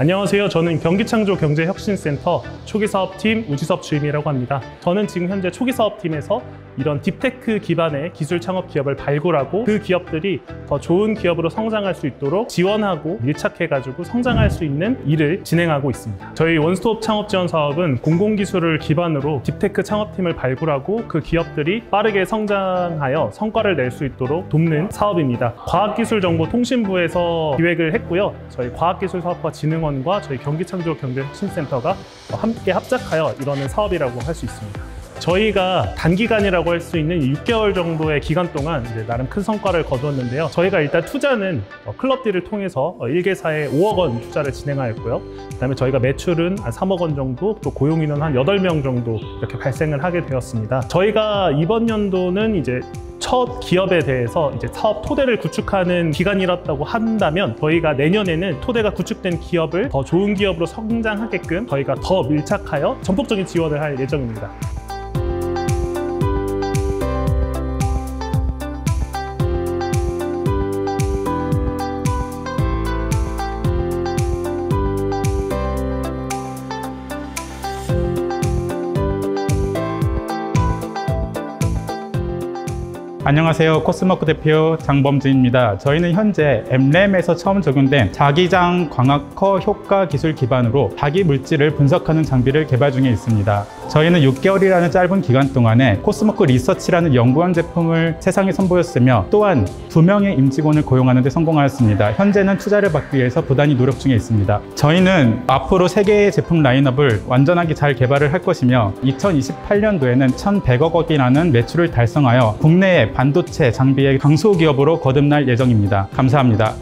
안녕하세요. 저는 경기창조경제혁신센터 초기사업팀 우지섭 주임이라고 합니다. 저는 지금 현재 초기사업팀에서 이런 deep tech 기반의 기술 창업 기업을 발굴하고 그 기업들이 더 좋은 기업으로 성장할 수 있도록 지원하고 밀착해가지고 성장할 수 있는 일을 진행하고 있습니다. 저희 원스톱 창업 지원 사업은 공공기술을 기반으로 deep tech 창업팀을 발굴하고 그 기업들이 빠르게 성장하여 성과를 낼 수 있도록 돕는 사업입니다. 과학기술정보통신부에서 기획을 했고요. 저희 과학기술사업화진흥원과 저희 경기창조경제혁신센터가 함께 합작하여 이뤄낸 사업이라고 할 수 있습니다. 저희가 단기간이라고 할 수 있는 6개월 정도의 기간 동안 나름 큰 성과를 거두었는데요. 저희가 일단 투자는 어, 클럽딜을 통해서 1개사에 5억 원 투자를 진행하였고요. 그다음에 저희가 매출은 한 3억 원 정도, 또 고용 인원 한 8명 정도 이렇게 발생을 하게 되었습니다. 저희가 이번 연도는 이제 첫 기업에 대해서 이제 사업 토대를 구축하는 기간이었다고 한다면 저희가 내년에는 토대가 구축된 기업을 더 좋은 기업으로 성장하게끔 저희가 더 밀착하여 전폭적인 지원을 할 예정입니다. 안녕하세요. 코스모크 대표 장범진입니다. 저희는 현재 MRAM에서 처음 적용된 자기장 광학 Kerr 효과 기술 기반으로 자기 물질을 분석하는 장비를 개발 중에 있습니다. 저희는 6개월이라는 짧은 기간 동안에 코스모크 리서치라는 연구원 제품을 세상에 선보였으며 또한 두 명의 임직원을 고용하는 데 성공하였습니다. 현재는 투자를 받기 위해서 부단히 노력 중에 있습니다. 저희는 앞으로 세 개의 제품 라인업을 완전하게 잘 개발을 할 것이며 2028년도에는 1,100억 원이라는 매출을 달성하여 국내의 반도체 장비의 강소 기업으로 거듭날 예정입니다. 감사합니다.